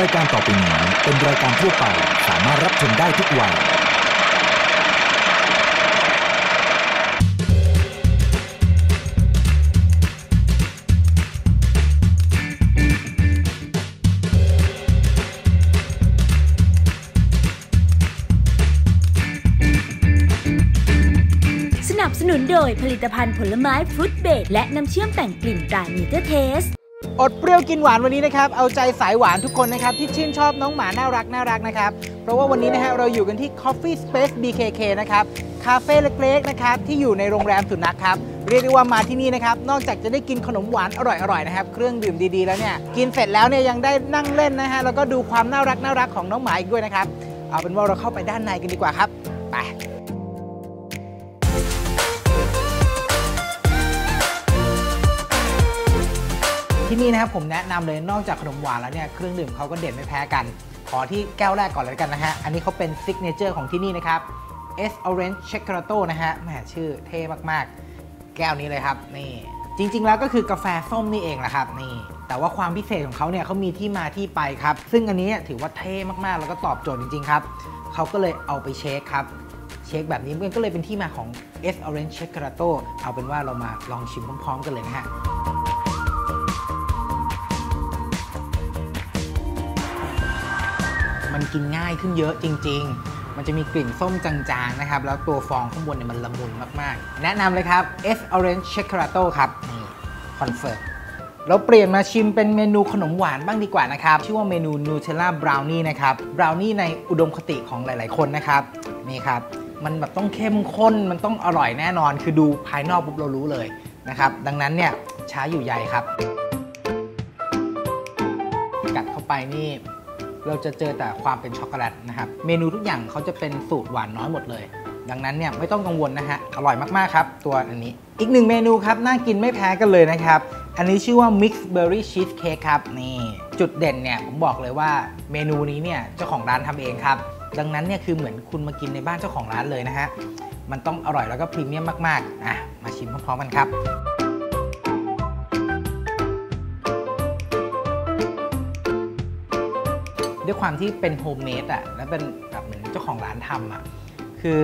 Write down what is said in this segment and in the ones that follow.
รายการต่อไปนี้เป็นรายการทั่วไปสามารถรับชมได้ทุกวัย สนับสนุนโดยผลิตภัณฑ์ผลไม้ฟรุตเบรดและน้ำเชื่อมแต่งกลิ่นตราเนเจอร์เทส อดเปรี้ยวกินหวานวันนี้นะครับ เอาใจสายหวานทุกคนนะครับ ที่ชื่นชอบน้องหมาน่ารักน่ารักนะครับ เพราะว่าวันนี้นะฮะเราอยู่กันที่ Coffee Space BKK นะครับ คาเฟ่เล็กๆนะครับ ที่อยู่ในโรงแรมสุนัขครับ เรียกได้ว่ามาที่นี่นะครับ นอกจากจะได้กินขนมหวานอร่อยๆนะครับ เครื่องดื่มดีๆแล้วเนี่ย กินเสร็จแล้วเนี่ยยังได้นั่งเล่นนะฮะ แล้วก็ดูความน่ารักน่ารักของน้องหมาอีกด้วยนะครับ เอาเป็นว่าเราเข้าไปด้านในกันดีกว่าครับ ไป ที่นี่นะครับผมแนะนำเลยนอกจากขนมหวานแล้วเนี่ยเครื่องดื่มเขาก็เด่นไม่แพ้กัน ขอที่แก้วแรกก่อนเลยกันนะฮะ อันนี้เขาเป็น signature ของที่นี่นะครับ S Orange c h e c k e r a t o นะฮะแหมชื่อเท่มากๆ แก้วนี้เลยครับนี่จริง ๆ แล้วก็คือกาแฟส้มนี่เองแหละครับนี่แต่ว่าความพิเศษของเขาเนี่ยเขามีที่มาที่ไปครับ ซึ่งอันนี้ถือว่าเท่มากๆ แล้วก็ตอบโจทย์จริง ๆ ครับเขาก็เลยเอาไป shake ครับ shake แบบนี้มันก็เลยเป็นที่มาของ S Orange c h e c k e r a t o เอาเป็นว่าเรามาลองชิมพร้อม ๆ กันเลยนะฮะ กินง่ายขึ้นเยอะจริง ๆ มันจะมีกลิ่นส้มจางๆนะครับ แล้วตัวฟองข้างบนเนี่ยมันละมุนมากๆ แนะนำเลยครับ S Orange c h e c k e r a t o ครับ นี่ confirm เราเปลี่ยนมาชิมเป็นเมนูขนมหวานบ้างดีกว่านะครับ ชื่อว่าเมนู Nutella Brownie นะครับ Brownie ในอุดมคติของหลาย ๆ คนนะครับ นี่ครับ มันแบบต้องเข้มข้น มันต้องอร่อยแน่นอน คือดูภายนอกปุ๊บเรารู้เลยนะครับ ดังนั้นเนี่ยช้าอยู่ใหญ่ครับ กัดเข้าไปนี่ เราจะเจอแต่ความเป็นช็อกโกแลตนะครับ เมนูทุกอย่างเขาจะเป็นสูตรหวานน้อยหมดเลย ดังนั้นเนี่ยไม่ต้องกังวลนะฮะ อร่อยมาก ๆ ครับ ตัวอันนี้ อีกหนึ่งเมนูครับ น่ากินไม่แพ้กันเลยนะครับ อันนี้ชื่อว่า Mix Berry Cheesecake ครับ นี่ จุดเด่นเนี่ยผมบอกเลยว่าเมนูนี้เนี่ยเจ้าของร้านทำเองครับ ดังนั้นเนี่ยคือเหมือนคุณมากินในบ้านเจ้าของร้านเลยนะฮะ มันต้องอร่อยแล้วก็พรีเมียมมากๆ อะ มาชิมพร้อมๆกันครับ ด้วยความที่เป็นโฮมเมดอะและเป็นแบบเหมือนเจ้าของร้านทำอะคือ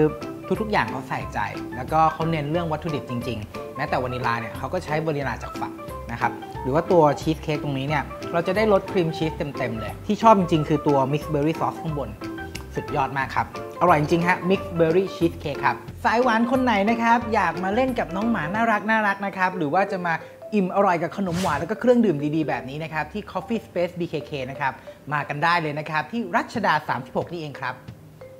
ทุกๆอย่างเขาใส่ใจ แล้วก็เขาเน้นเรื่องวัตถุดิบจริงๆ แม้แต่วานิลาเนี่ยเขาก็ใช้วานิลาจากฝักนะครับหรือว่าตัวชีสเค้กตรงนี้เนี่ยเราจะได้รสครีมชีสเต็มๆเลย ที่ชอบจริงๆ คือตัว mixed berry sauce ข้างบน สุดยอดมากครับ อร่อยจริงๆฮะ mixed berry cheesecake ครับ สายหวานคนไหนนะครับ อยากมาเล่นกับน้องหมาน่ารักน่ารักนะครับ หรือว่าจะมา อิ่มอร่อยกับขนมหวานแล้วก็เครื่องดื่มดีๆ แบบนี้นะครับ ที่ Coffee Space BKK นะครับ มากันได้เลยนะครับ ที่รัชดา 36 นี่เองครับ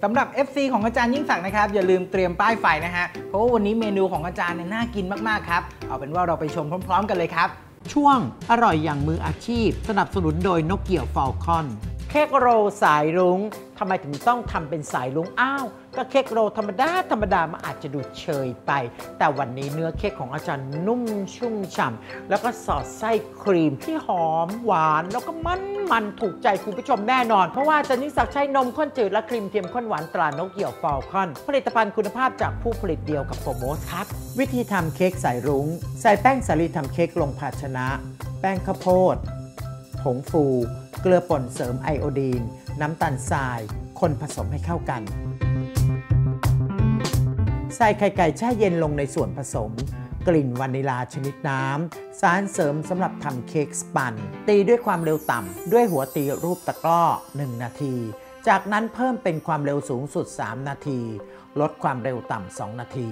สำหรับ FC ของอาจารย์ยิ่งศักดิ์นะครับ อย่าลืมเตรียมป้ายไฟนะฮะ เพราะว่าวันนี้เมนูของอาจารย์เนี่ยน่ากินมากๆครับ เอาเป็นว่าเราไปชมพร้อม ๆ กันเลยครับ ช่วงอร่อยอย่างมืออาชีพ สนับสนุนโดยนกเหยี่ยวฟอลคอน เค้กโรลสายรุ้งทำไมถึงต้องทำเป็นสายรุ้งอ้าว ก็เค้กโรลธรรมดาธรรมดามันอาจจะดูเชยไป แต่วันนี้เนื้อเค้กของอาจารย์นุ่มชุ่มฉ่ำแล้วก็สอดไส้ครีมที่หอมหวาน แล้วก็มันมันถูกใจคุณผู้ชมแน่นอน เพราะว่าอาจารย์ยิ่งศักดิ์ใช้นมข้นจืดและครีมเทียมข้นหวานตรานกเหยี่ยวฟอลคอน ผลิตภัณฑ์คุณภาพจากผู้ผลิตเดียวกับโฟร์โมสต์ครับวิธีทำเค้กสายรุง้ง ใส่แป้งสาลีทำเค้กลงภาชนะ แป้งข้าวโพดผงฟู เกลือป่นเสริมไอโอดีน น้ำตาลทราย คนผสมให้เข้ากัน ใส่ไข่ไก่แช่เย็นลงในส่วนผสม กลิ่นวานิลาชนิดน้ำ สารเสริมสำหรับทำเค้กสปัน ตีด้วยความเร็วต่ำ ด้วยหัวตีรูปตะกร้อ 1 นาที จากนั้นเพิ่มเป็นความเร็วสูงสุด 3 นาที ลดความเร็วต่ำ 2 นาที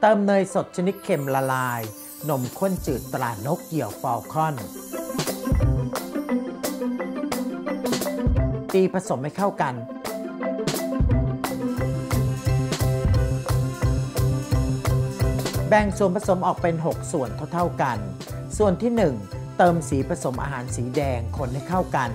เติมเนยสดชนิดเค็มละลาย นมข้นจืดตรานกเกี่ยวฟอลคอนตีผสมให้เข้ากัน แบ่งส่วนผสมออกเป็น 6 ส่วนเท่าๆกัน ส่วนที่ 1 เติมสีผสมอาหารสีแดงคนให้เข้ากัน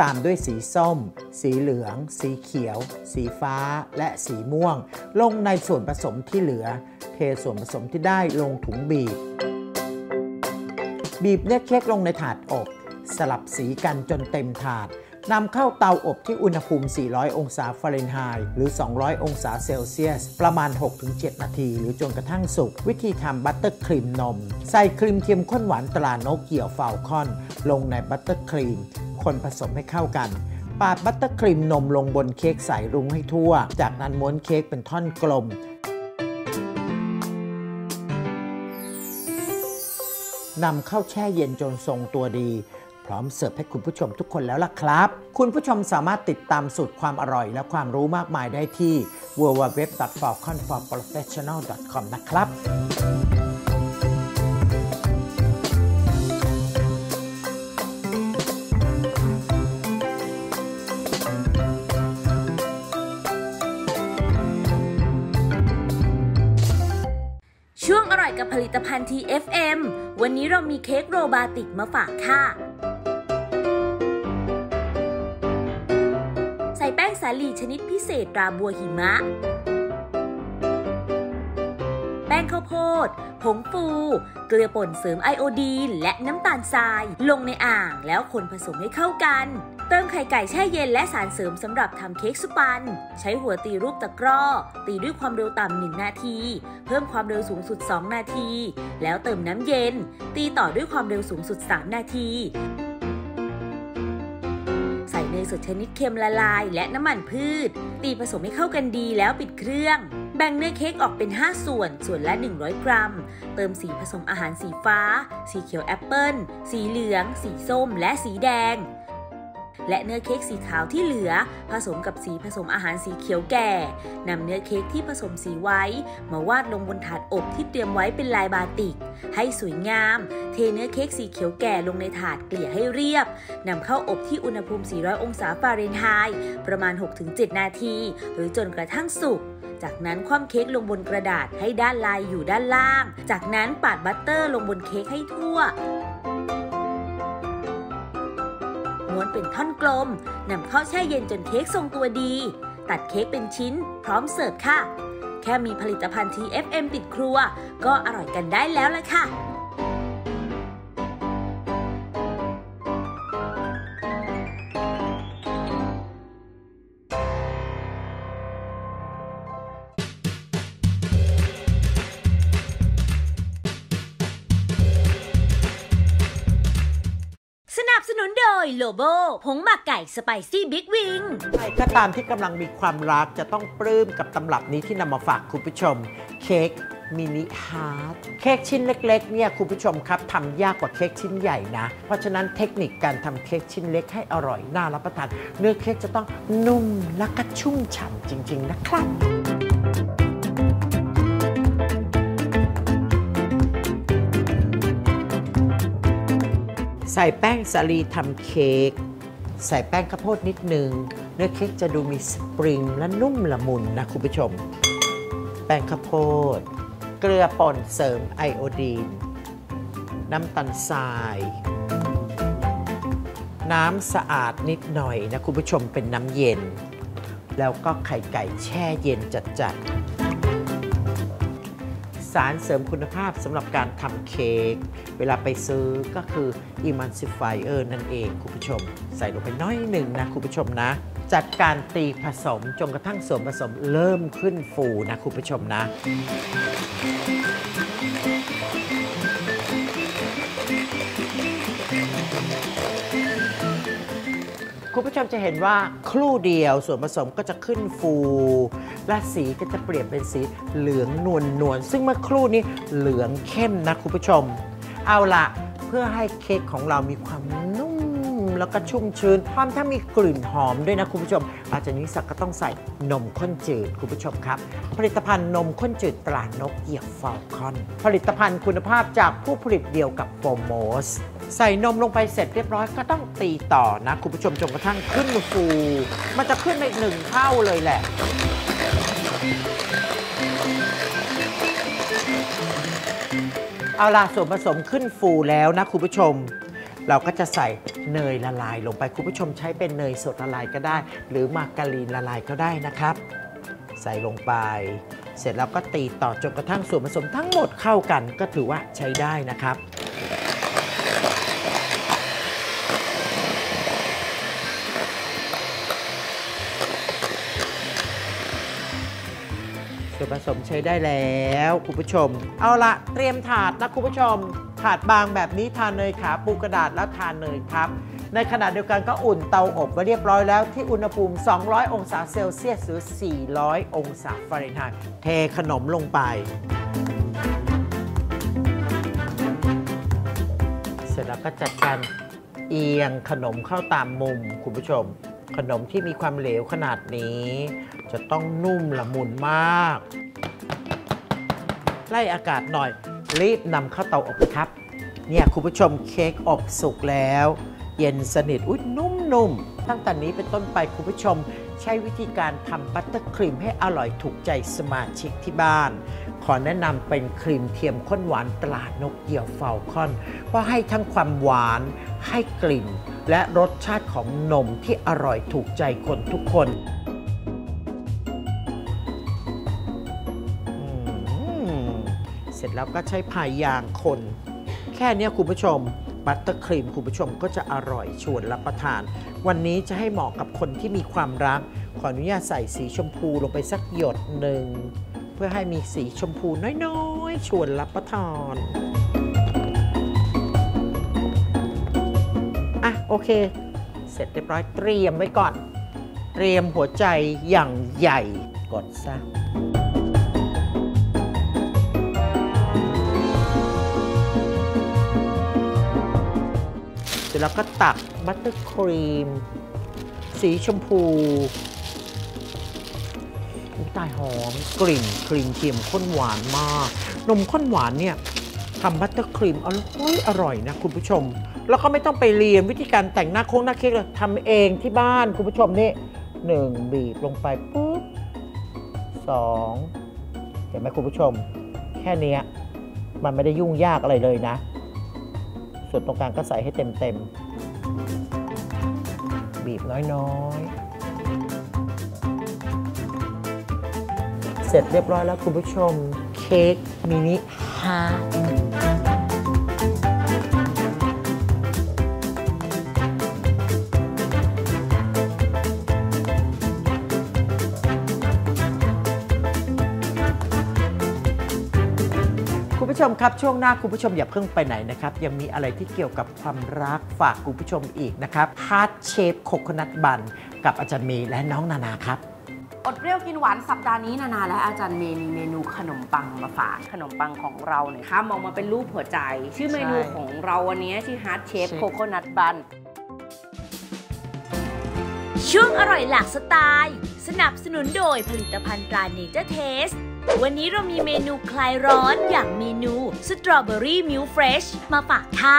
ตามด้วยสีส้ม สีเหลือง สีเขียว สีฟ้า และสีม่วง ลงในส่วนผสมที่เหลือ เทส่วนผสมที่ได้ลงถุงบีบ บีบเนื้อเค้กลงในถาดอบ สลับสีกันจนเต็มถาด นำเข้าเตาอบที่อุณหภูมิ 400 องศาฟาเรนไฮต์หรือ 200 องศาเซลเซียส ประมาณ 6-7 นาที หรือจนกระทั่งสุก วิธีทำบัตเตอร์ครีมนม ใส่ครีมเทียมข้นหวานตรานกเหยี่ยวฟอลคอน ลงในบัตเตอร์ครีม คนผสมให้เข้ากันปาดบัตเตอร์ครีมนมลงบนเค้กสายรุ้งให้ทั่ว จากนั้นม้วนเค้กเป็นท่อนกลมนำเข้าแช่เย็นจนทรงตัวดี พร้อมเสิร์ฟให้คุณผู้ชมทุกคนแล้วล่ะครับ คุณผู้ชมสามารถติดตามสูตรความอร่อยและความรู้มากมายได้ที่ www.falconforprofessional.com นะครับช่วงอร่อยกับผลิตภัณฑ์ TFM วันนี้เรามีเค้กโรบาติกมาฝากค่ะ ลีชนิดพิเศษตราบัวหิมะ แป้งข้าวโพด ผงฟู เกลือป่นเสริมไอโอดีน และน้ำตาลทราย ลงในอ่างแล้วคนผสมให้เข้ากัน เติมไข่ไก่แช่เย็นและสารเสริมสำหรับทำเค้กสุปัน ใช้หัวตีรูปตะกร้อ ตีด้วยความเร็วต่ำ1นาที เพิ่มความเร็วสูงสุด 2 นาที แล้วเติมน้ำเย็น ตีต่อด้วยความเร็วสูงสุด 3 นาที ใส่เนยสดชนิดเค็มละลาย และน้ำมันพืช ตีผสมให้เข้ากันดีแล้วปิดเครื่อง แบ่งเนื้อเค้กออกเป็น 5 ส่วน ส่วนละ 100 กรัม เติมสีผสมอาหารสีฟ้า สีเขียวแอปเปิลสีเหลือง สีส้ม และสีแดง และเนื้อเค้กสีขาวที่เหลือ ผสมกับสีผสมอาหารสีเขียวแก่นำเนื้อเค้กที่ผสมสีไว้ มาวาดลงบนถาดอบที่เตรียมไว้เป็นลายบาติก ให้สวยงาม เทเนื้อเค้กสีเขียวแก่ลงในถาดเกลี่ยให้เรียบนำเข้าอบที่อุณหภูมิ 400 องศาฟาเรนไฮต์ประมาณ 6-7 นาที หรือจนกระทั่งสุกจากนั้นคว่ำเค้กลงบนกระดาษให้ด้านลายอยู่ด้านล่าง จากนั้นปาดบัตเตอร์ลงบนเค้กให้ทั่ว ม้วนเป็นท่อนกลมนำเข้าแช่เย็นจนเค้กทรงตัวดี ตัดเค้กเป็นชิ้น พร้อมเสิร์ฟค่ะ แค่มีผลิตภัณฑ์ TFM ติดครัว ก็อร่อยกันได้แล้วละค่ะ โลโบผงหมักไก่ spicy big wing ใครก็ตามที่กำลังมีความรักจะต้องปลื้มกับตำรับนี้ที่นำมาฝากคุณผู้ชม เค้ก mini heart เค้กชิ้นเล็กๆเนี่ยคุณผู้ชมครับทำยากกว่าเค้กชิ้นใหญ่นะ เพราะฉะนั้นเทคนิคการทำเค้กชิ้นเล็กให้อร่อยน่ารับประทาน เนื้อเค้กจะต้องนุ่มและก็ชุ่มฉ่ำจริง ๆ นะครับ ใส่แป้งสาลีทำเค้กใส่แป้งข้าวโพดนิดนึงเนื้อเค้กจะดูมีสปริงและนุ่มละมุนนะคุณผู้ชม แป้งข้าวโพด เกลือป่นเสริมไอโอดีน น้ำตาลทราย น้ำสะอาดนิดหน่อยนะคุณผู้ชมเป็นน้ำเย็น แล้วก็ไข่ไก่แช่เย็นจัดๆ สารเสริมคุณภาพสำหรับการทำเค้กเวลาไปซื้อก็คือ emulsifier นั่นเองคุณผู้ชม ใส่ลงไปน้อยหนึ่งนะคุณผู้ชมนะจัดการตีผสมจนกระทั่งส่วนผสมเริ่มขึ้นฟูนะคุณผู้ชมนะ คุณผู้ชมจะเห็นว่าครู่เดียวส่วนผสมก็จะขึ้นฟู และสีก็จะเปลี่ยนเป็นสีเหลืองนวลนวลซึ่งเมื่อครู่นี้เหลืองเข้มนะคุณผู้ชม เอาละเพื่อให้เค้กของเรามีความนุ่ม แล้วก็ชุ่มชื้นพร้อมทั้งมีกลิ่นหอมด้วยนะคุณผู้ชม อาจารย์นิสักก็ต้องใส่นมข้นจืดคุณผู้ชมครับ ผลิตภัณฑ์นมข้นจืดตรานกเหยียบฟอลคอน ผลิตภัณฑ์คุณภาพจากผู้ผลิตเดียวกับโฟโมสใส่นมลงไปเสร็จเรียบร้อยก็ต้องตีต่อนะ คุณผู้ชมจนกระทั่งขึ้นฟู มันจะขึ้นไปหนึ่งเท่าเลยแหละเอาล่ะส่วนผสมขึ้นฟูแล้วนะคุณผู้ชม เราก็จะใส่ เนยละลายลงไปคุณผู้ชมใช้เป็นเนยสดละลายก็ได้ หรือมาการีนละลายก็ได้นะครับ ใส่ลงไป เสร็จแล้วก็ตีต่อจนกระทั่งส่วนผสมทั้งหมดเข้ากันก็ถือว่าใช้ได้นะครับ วนผสมใช้ได้แล้วคุณผู้ชม เอาละเตรียมถาดนะคุณผู้ชม ถาดบางแบบนี้ทานเนยขาปูกระดาษแล้วทานเนยครับ ในขณะเดียวกันก็อุ่นเตาอบไว้เรียบร้อยแล้วที่อุณหภูมิ 200 องศาเซลเซียสหรือ 400 องศาฟาเรนไฮต์เทขนมลงไป เสร็จแล้วก็จัดการเอียงขนมเข้าตามมุมคุณผู้ชมขนมที่มีความเหลวขนาดนี้ จะต้องนุ่มละมุนมาก ไล่อากาศหน่อย รีบนำเข้าเตาอบครับ เนี่ยคุณผู้ชมเค้กอบสุกแล้ว เย็นสนิทอุ้ยนุ่มๆ ตั้งแต่นี้เป็นต้นไปคุณผู้ชมใช้วิธีการทำบัตเตอร์ครีมให้อร่อยถูกใจสมาชิกที่บ้าน ขอแนะนำเป็นครีมเทียมข้นหวานตรานกเหยี่ยวเฟลคอน เพราะให้ทั้งความหวานให้กลิ่น และรสชาติของนมที่อร่อยถูกใจคนทุกคน ร็จแล้วก็ใช้พายยางคน แค่นี้คุณผู้ชมบัตเตอร์ครีมคุณผู้ชมก็จะอร่อยชวนรับประทาน วันนี้จะให้เหมาะกับคนที่มีความรัก ขออนุญาตใส่สีชมพูลงไปสักหยดหนึ่ง เพื่อให้มีสีชมพูน้อยๆ ชวนรับประทานอะโอเค เสร็จเรียบร้อยเตรียมไว้ก่อน เตรียมหัวใจอย่างใหญ่กดซะ ร็จแล้วก็ตักบัตเตอร์ครีม สีชมพูอุ๊ยตายหอมกลิ่นครีมเทียมข้นหวานมาก นมข้นหวานเนี่ยทำบัตเตอร์ครีมอร่อยอร่อยนะคุณผู้ชม แล้วก็ไม่ต้องไปเรียนวิธีการแต่งหน้าโค้งหน้าเค้กเลยทำเองที่บ้านคุณผู้ชมนี่หนึ่งบีบลงไปปุ๊บสองเห็นไหมคุณผู้ชม แค่นี้มันไม่ได้ยุ่งยากอะไรเลยนะ ส่วนตรงกลางก็ใส่ให้เต็มเต็มๆ บีบน้อยๆ เสร็จเรียบร้อยแล้วคุณผู้ชม เค้ก mini heart ครับ ช่วงหน้าคุณผู้ชมอย่าเพิ่งไปไหนนะครับ ยังมีอะไรที่เกี่ยวกับความรักฝากคุณผู้ชมอีกนะครับ heart shape coconut bunกับอาจารย์เมย์และน้องนานาครับอดเปรี้ยวกินหวานสัปดาห์นี้นานาและอาจารย์เมย์มีเมนูขนมปังมาฝากขนมปังของเราเนี่ยค่ะออกมาเป็นรูปหัวใจ ชื่อเมนูใช่ของเราวันนี้ชื่อ heart shape ใช่ coconut bunช่วงอร่อยหลากสไตล์ สนับสนุนโดยผลิตภัณฑ์ตราเนเจอร์เทส วันนี้เรามีเมนูคลายร้อนอย่างเมนูสตรอเบอรี่ milk fresh มาฝากค่ะ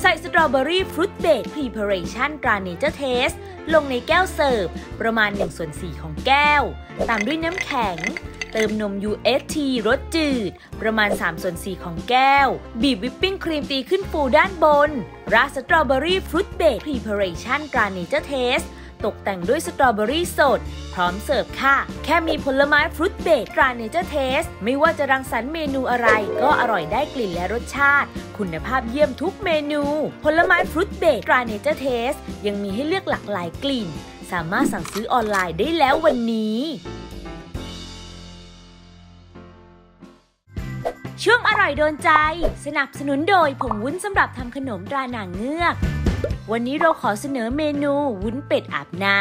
ใส่สตรอเบอรี่ fruit based preparation ตราเนเจอร์เทสลงในแก้วเสิร์ฟ ประมาณ1ส่วน4ของแก้ว ตามด้วยน้ำแข็ง เติมนม UST รสจืด ประมาณ3ส่วน4ของแก้ว บีบวิปปิ้งครีมตีขึ้นฟูด้านบน ราดสตรอเบอรี่ fruit based preparation ตราเนเจอร์เทส ตกแต่งด้วยสตรอเบอรี่สด พร้อมเสิร์ฟค่ะ แค่มีผลไม้ fruit based ตราเนเจอร์เทส ไม่ว่าจะรังสรรค์เมนูอะไร ก็อร่อยได้กลิ่นและรสชาติ คุณภาพเยี่ยมทุกเมนู ผลไม้ฟรุตเบรดตราเนเจอร์เทส ยังมีให้เลือกหลากหลายกลิ่น สามารถสั่งซื้อออนไลน์ได้แล้ววันนี้ช่วงอร่อยโดนใจ สนับสนุนโดยผงวุ้นสำหรับทำขนมตราหนังเงือก วันนี้เราขอเสนอเมนูวุ้นเป็ดอาบน้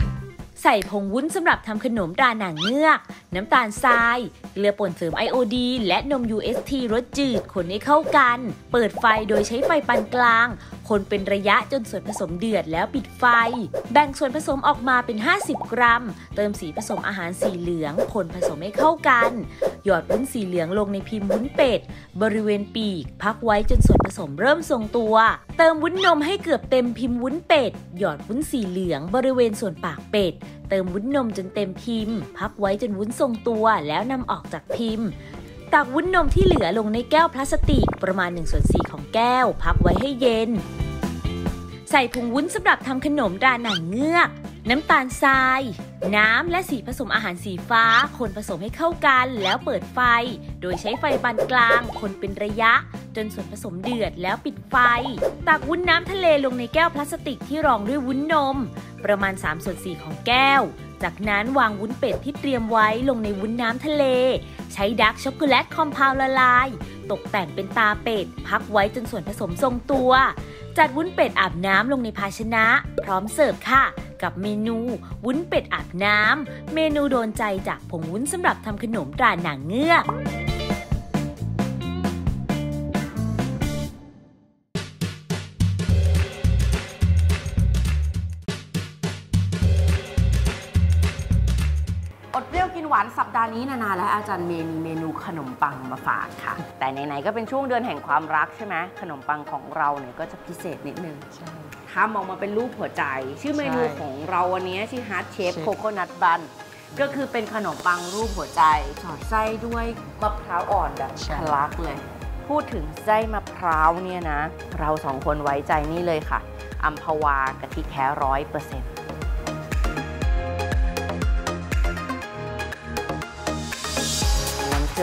ำ ใส่ผงวุ้นสำหรับทำขนมตราหนังเงือก น้ำตาลทราย เกลือป่นเสริมไอโอดีและนม UST รสจืดคนให้เข้ากัน เปิดไฟโดยใช้ไฟปานกลาง คนเป็นระยะจนส่วนผสมเดือดแล้วปิดไฟ แบ่งส่วนผสมออกมาเป็น 50 กรัม เติมสีผสมอาหารสีเหลือง คนผสมให้เข้ากัน หยอดวุ้นสีเหลืองลงในพิมพ์วุ้นเป็ด บริเวณปีก พักไว้จนส่วนผสมเริ่มทรงตัว เติมวุ้นนมให้เกือบเต็มพิมพ์วุ้นเป็ด หยอดวุ้นสีเหลือง บริเวณส่วนปากเป็ด เติมวุ้นนมจนเต็มพิมพ์ พักไว้จนวุ้นทรงตัว แล้วนำออกจากพิมพ์ตักวุ้นนมที่เหลือลงในแก้วพลาสติกประมาณ1ส่วน4ของแก้ว พักไว้ให้เย็น ใส่ผงวุ้นสำหรับทำขนมดาหนังเงือก น้ำตาลทราย น้ำและสีผสมอาหารสีฟ้า คนผสมให้เข้ากันแล้วเปิดไฟ โดยใช้ไฟปานกลาง คนเป็นระยะ จนส่วนผสมเดือดแล้วปิดไฟ ตักวุ้นน้ำทะเลลงในแก้วพลาสติกที่รองด้วยวุ้นนม ประมาณ3ส่วน4ของแก้ว จากนั้นวางวุ้นเป็ดที่เตรียมไว้ลงในวุ้นน้ำทะเล ใช้ dark chocolate compound ละลาย ตกแต่งเป็นตาเป็ด พักไว้จนส่วนผสมทรงตัว จัดวุ้นเป็ดอาบน้ำลงในภาชนะ พร้อมเสิร์ฟค่ะ กับเมนู วุ้นเป็ดอาบน้ำเมนูโดนใจจากผงวุ้นสำหรับทำขนมตรานางเงือก นสัปดาห์นี้นานๆแล้วอาจารย์เมนเมนูขนมปังมาฝากค่ะ แต่ไหนๆก็เป็นช่วงเดือนแห่งความรักใช่ไหมขนมปังของเราเนี่ยก็จะพิเศษนิดนึงทำออกมาเป็นรูปหัวใจ ชื่อเมนูใช่ของเราวันนี้ชื่อ Heart Shape Shape Coconut Bun ก็คือเป็นขนมปังรูปหัวใจสอดไส้ด้วยมะพร้าวอ่อนแบบใช่ทะลักเลย พูดถึงไส้มะพร้าวเนี่ยนะ เราสองคนไว้ใจนี่เลยค่ะอัมพวากะทิแท้ร้อยเปอร์เซ็นต์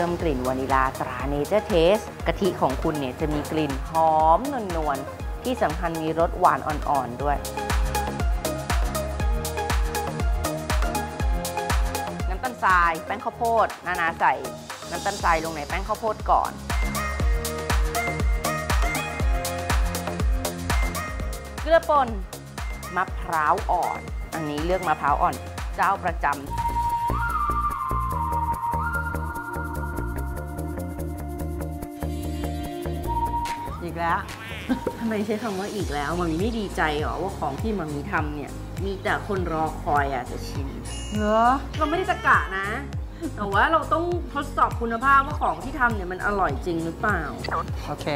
เชื่อมกลิ่นวานิลาตราเนเจอร์เทสกะทิของคุณเนี่ยจะมีกลิ่นหอมนวลๆที่สำคัญมีรสหวานอ่อนๆด้วยน้ำตาลทรายแป้งข้าวโพดนานาใส่น้ำตาลทรายลงในแป้งข้าวโพดก่อน เกลือป่นมะพร้าวอ่อน อันนี้เลือกมะพร้าวอ่อนเจ้าประจำ แล้วทำไมใช้คำว่าอีกแล้วมันไม่ดีใจเหรอว่าของที่มันมีทำเนี่ย มีแต่คนรอคอยอะจะชิมเหรอเราไม่ได้จะกะนะ แต่ว่าเราต้องทดสอบคุณภาพว่าของที่ทำเนี่ยมันอร่อยจริงหรือเปล่า โอเค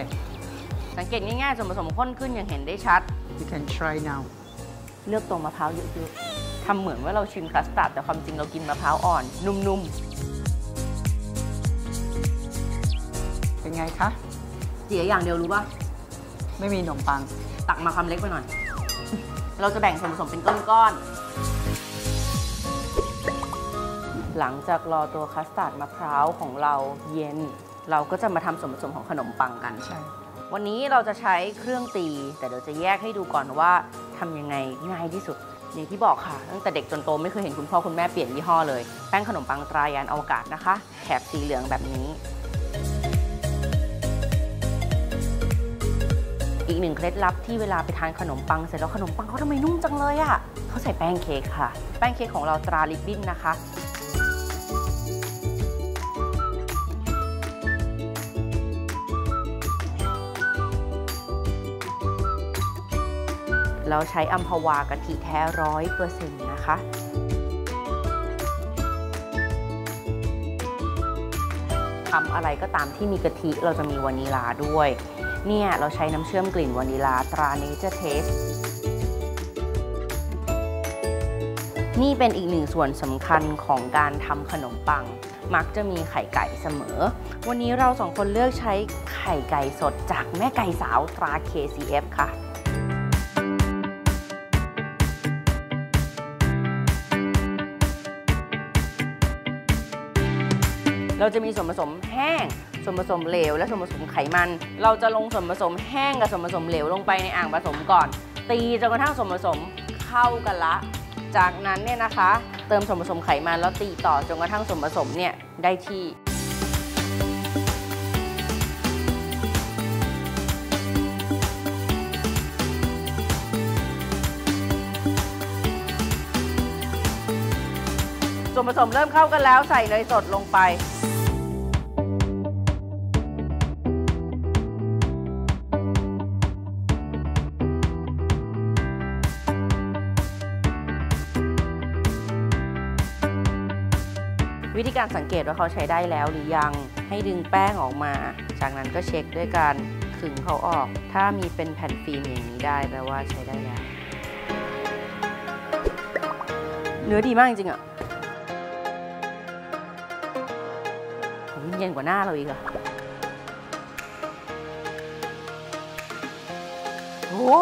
สังเกตง่ายๆส่วนผสมข้นขึ้นอย่างเห็นได้ชัด you can try now เลือกตรงมะพร้าวเยอะๆทำเหมือนว่าเราชิมคัสตาร์ดแต่ความจริงเรากินมะพร้าวอ่อน นุ่มเป็นไงคะๆเสียอย่างเดียวรู้ป่ะ ไม่มีขนมปัง ตักมาคำเล็กไปหน่อย เราจะแบ่งส่วนผสมเป็นก้อนๆ หลังจากรอตัวคัสตาร์ดมะพร้าวของเราเย็น เราก็จะมาทำส่วนผสมของขนมปังกัน ใช่ วันนี้เราจะใช้เครื่องตี แต่เดี๋ยวจะแยกให้ดูก่อนว่าทำยังไงง่ายที่สุดอย่างที่บอกค่ะ ตั้งแต่เด็กจนโตไม่เคยเห็นคุณพ่อคุณแม่เปลี่ยนยี่ห้อเลย แป้งขนมปังตรายานอวกาศนะคะ แถบสีเหลืองแบบนี้ อีกหนึ่งเคล็ดลับที่เวลาไปทานขนมปังเสร็จแล้วขนมปังเขาทำไมนุ่มจังเลยอะ่ะเขาใส่แป้งเค้กค่ะ แป้งเค้กของเราตราลิบบิ้นนะคะเราใช้อัมพวากะทิแท้ร้อยเปอร์เซ็นต์นะคะ ทำอะไรก็ตามที่มีกะทิเราจะมีวานิลาด้วย เนี่ยเราใช้น้ำเชื่อมกลิ่นวานิลาตราเนเจอร์เทสนี่เป็นอีกหนึ่งส่วนสำคัญของการทำขนมปัง มักจะมีไข่ไก่เสมอ วันนี้เราสองคนเลือกใช้ไข่ไก่สดจากแม่ไก่สาวตรา KCF ค่ะเราจะมีส่วนผสมแห้ง ส่วนผสมเหลวและส่วนผสมไขมัน เราจะลงส่วนผสมแห้งกับส่วนผสมเหลวลงไปในอ่างผสมก่อน ตีจนกระทั่งส่วนผสมเข้ากันละ จากนั้นเนี่ยนะคะ เติมส่วนผสมไขมันแล้วตีต่อจนกระทั่งส่วนผสมเนี่ยได้ที่ส่วนผสมเริ่มเข้ากันแล้วใส่เนยสดลงไป การสังเกตว่าเขาใช้ได้แล้วหรือยัง ให้ดึงแป้งออกมา จากนั้นก็เช็คด้วยการขึงเขาออก ถ้ามีเป็นแผ่นฟิล์มอย่างนี้ได้แปลว่าใช้ได้แล้ว เนื้อดีมากจริงอะโหเย็นกว่าหน้าเราอีกอะโอ้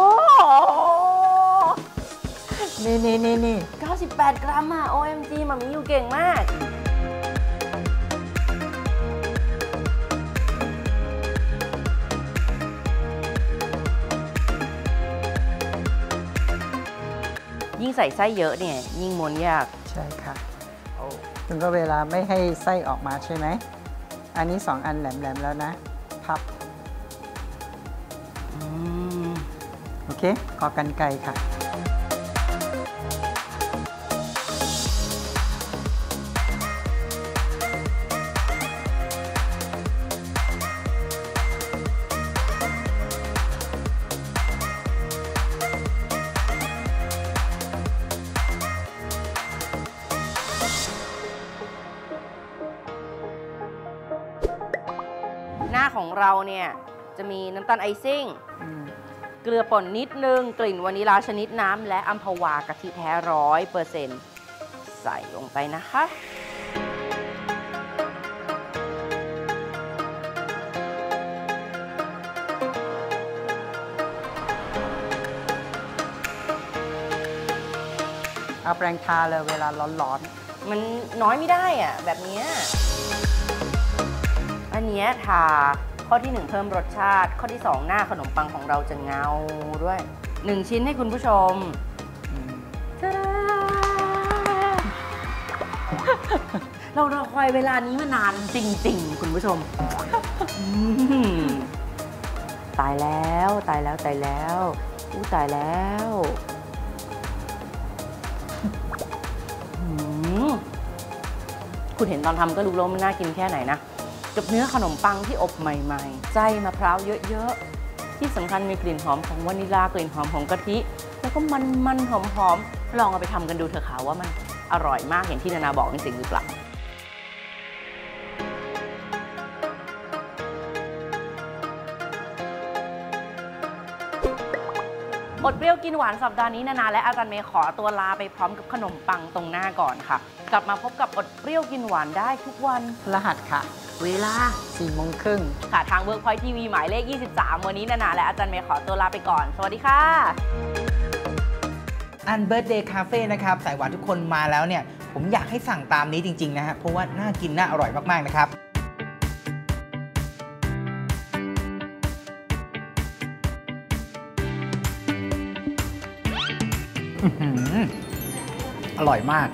นี่นี่นี่นี่98 กรัมอะ OMG มามีอยู่เก่งมาก ส่ไส้เยอะเนี่ยยิ่งม้วนยากใช่ค่ะโอ้คุณก็เวลาไม่ให้ไส้ออกมาใช่ไหม อันนี้สองอันแหลมๆแล้วนะ พับอืมโอเคขอกันไกลค่ะ เราเนี่ยจะมีน้ำตาลไอซิ่งอืมเกลือป่นนิดนึง กลิ่นวานิลาชนิดน้ำ และอัมพวากะทิแท้ร้อยเปอร์เซ็นต์ใส่ลงไปนะคะ เอาแปรงทาเลยเวลาร้อนมันน้อยไม่ได้อะแบบเนี้ยอันเนี้ยทา ข้อที่ 1 เพิ่มรสชาติ ข้อที่ 2 หน้าขนมปังของเราจะเงาด้วย 1 ชิ้นให้คุณผู้ชมเรารอคอยเวลานี้มานานจริง ๆ คุณผู้ชม ตายแล้วตายแล้วตายแล้วอู้ตายแล้วคุณเห็นตอนทำก็รู้แล้วมันน่ากินแค่ไหนนะ กับเนื้อขนมปังที่อบใหม่ๆไส้มะพร้าวเยอะๆ ที่สำคัญมีกลิ่นหอมของวานิลากลิ่นหอมของกะทิ แล้วก็มันๆหอมๆ ลองเอาไปทำกันดูเถอะค่ะว่ามันอร่อยมากอย่างที่นานาบอกจริงหรือเปล่า อดเปรี้ยวกินหวานสัปดาห์นี้นานาและอาจารย์เมย์ขอตัวลาไปพร้อมกับขนมปังตรงหน้าก่อนค่ะ กลับมาพบกับอดเปรี้ยวกินหวานได้ทุกวันพฤหัสค่ะ เวลา4โมงครึ่งค่ะทางเวิร์กพอยทีวีหมายเลข 23 วันนี้นานาและอาจารย์เมย์ขอตัวลาไปก่อน สวัสดีค่ะอันเบิร์ d เดย์คาเฟ่นะครับสายหวานทุกคนมาแล้วเนี่ย ผมอยากให้สั่งตามนี้จริง ๆ นะฮะเพราะว่าน่ากินน่าอร่อยมาก ๆ นะครับ อื้อหืออร่อยมาก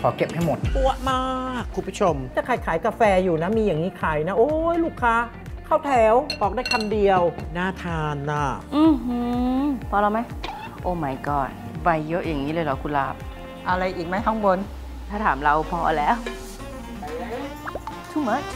ขอเก็บให้หมดปัวมากคุณผู้ชม ถ้าใครขายกาแฟอยู่นะ มีอย่างนี้ขายนะ โอ้ยลูกค้า เข้าแถวบอกได้คำเดียว น่าทานน่ะ อือหือพอแล้วไหม โอ้ my god ใบเยอะอย่างนี้เลยเหรอคุณลาบอะไรอีกไหมข้างบน ถ้าถามเราพอแล้ว too much